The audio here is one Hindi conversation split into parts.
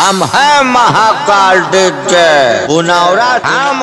हम है महाकाल डीजे। पुनौरा धाम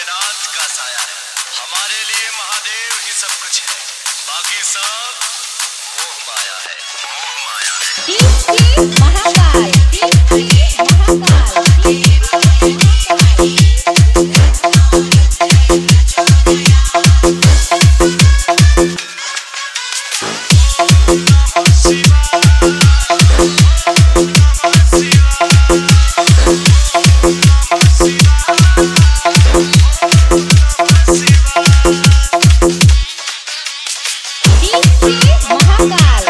भोलेनाथ का साया है। हमारे लिए महादेव ही सब कुछ है। बाकी सब मोह माया है। मोह माया है। महाकाल। डीजे महाकाल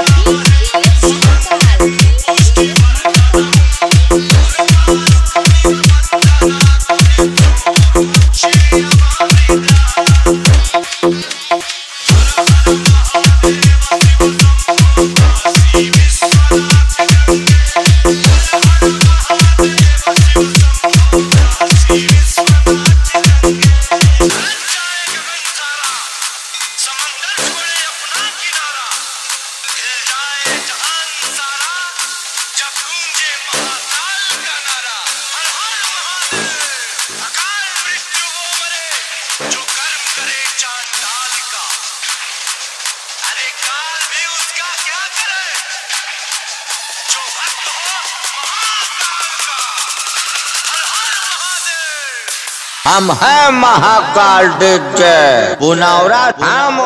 हम है महाकाल डीजे। पुनौरा धाम